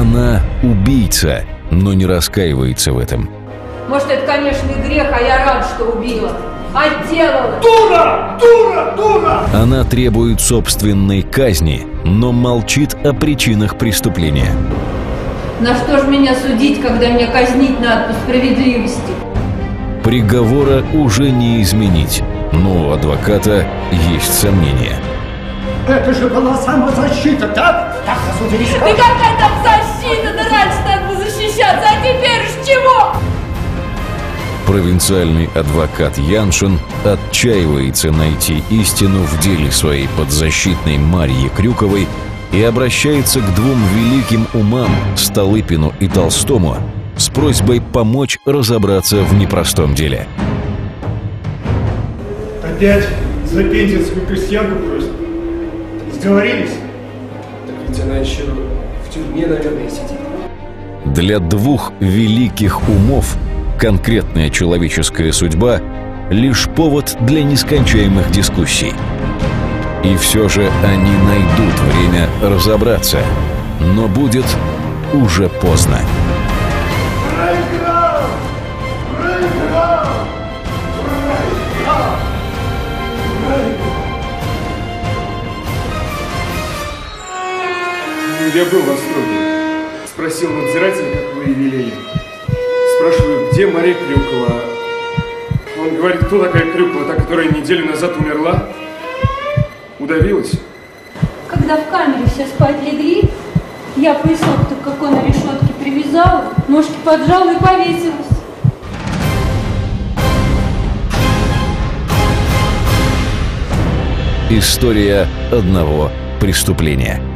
Она убийца, но не раскаивается в этом. Может, это, конечно, и грех, а я рад, что убила. Отделала. Дура! Дура! Дура! Она требует собственной казни, но молчит о причинах преступления. На что ж меня судить, когда меня казнить надо по справедливости? Приговора уже не изменить, но у адвоката есть сомнения. Это же была самозащита, так? Так осудились. Да какая там защита? Да раньше надо было защищаться, а теперь ж чего? Провинциальный адвокат Яншин отчаивается найти истину в деле своей подзащитной Марьи Крюковой и обращается к двум великим умам Столыпину и Толстому с просьбой помочь разобраться в непростом деле. Опять за пензенскую крестьянку просят. Сговорились? Так ведь она еще в тюрьме, наверное, сидит. Для двух великих умов конкретная человеческая судьба – лишь повод для нескончаемых дискуссий. И все же они найдут время разобраться, но будет уже поздно. Я был в восторге. Спросил надзирателя, как вы велели. Спрашиваю, где Мария Крюкова? Он говорит, кто такая Крюкова, та, которая неделю назад умерла? Удавилась? Когда в камере все спать легли, я поясок-то какой на решетке привязала, ножки поджала и повесилась. История одного преступления.